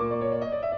Música